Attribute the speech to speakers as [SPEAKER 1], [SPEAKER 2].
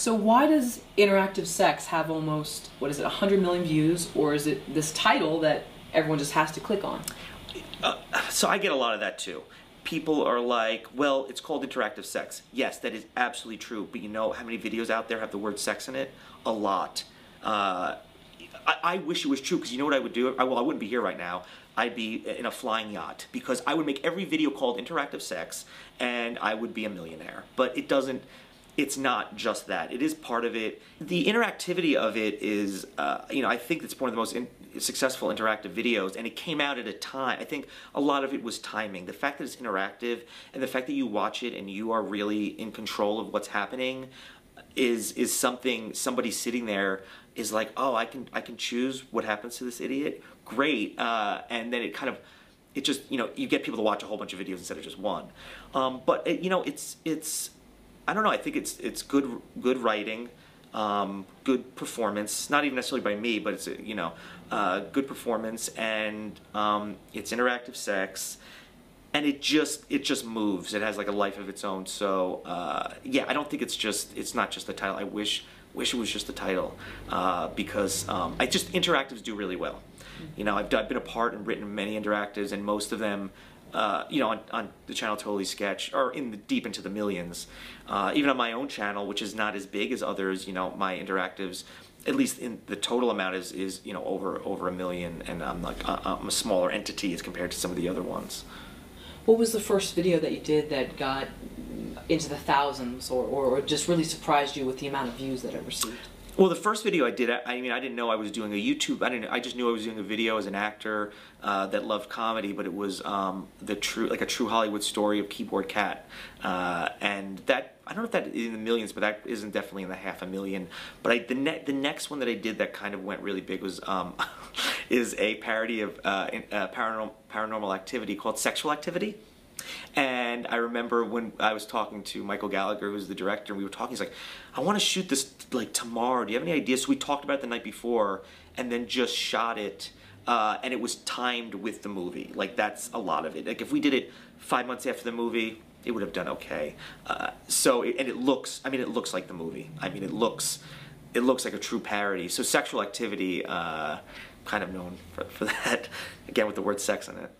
[SPEAKER 1] So why does interactive sex have almost what is it, 100 million views, or is it this title that everyone just has to click on?
[SPEAKER 2] Uh, so I get a lot of that too. People are like, well, it's called interactive sex. Yes, that is absolutely true. But you know how many videos out there have the word sex in it? A lot. Uh, I, I, wish it was true because you know what I would do? I, well, I wouldn't be here right now. I'd be in a flying yacht because I would make every video called interactive sex and I would be a millionaire. But it doesn't it's not just that. It is part of it. The interactivity of it is, uh, you know, I think it's one of the most in successful interactive videos, and it came out at a time. I think a lot of it was timing. The fact that it's interactive and the fact that you watch it and you are really in control of what's happening is is something somebody sitting there is like, oh, I can I can choose what happens to this idiot. Great, uh, and then it kind of it just you know you get people to watch a whole bunch of videos instead of just one. Um, but it, you know it's it's I don't know. I think it's it's good good writing, um, good performance. Not even necessarily by me, but it's you know uh, good performance and um, it's interactive sex, and it just it just moves. It has like a life of its own. So uh, yeah, I don't think it's just it's not just the title. I wish wish it was just the title uh, because um, I just interactives do really well. You know, I've, I've been a part and written many interactives, and most of them uh, you know, on, on, the channel Totally Sketch, or in the deep into the millions. Uh, even on my own channel, which is not as big as others, you know, my interactives, at least in the total amount is, is you know, over over a million, and I'm like, uh, I'm a smaller entity as compared to some of the other ones.
[SPEAKER 1] What was the first video that you did that got into the thousands, or, or just really surprised you with the amount of views that it received?
[SPEAKER 2] Well, the first video I did, I mean, I didn't know I was doing a YouTube. I didn't. I just knew I was doing a video as an actor uh, that loved comedy, but it was um, the true, like a true Hollywood story of Keyboard Cat, uh, and that I don't know if that is in the millions, but that isn't definitely in the half a million. But I, the ne the next one that I did that kind of went really big was um, is a parody of uh, uh, paranormal paranormal activity called Sexual Activity. And I remember when I was talking to Michael Gallagher, who's the director, and we were talking, he's like, I want to shoot this like tomorrow. Do you have any ideas? So we talked about it the night before and then just shot it. Uh, and it was timed with the movie. Like that's a lot of it. Like if we did it five months after the movie, it would have done okay. Uh, so, and it looks, I mean, it looks like the movie. I mean, it looks, it looks like a true parody. So sexual activity, uh, kind of known for, for that, again with the word sex in it.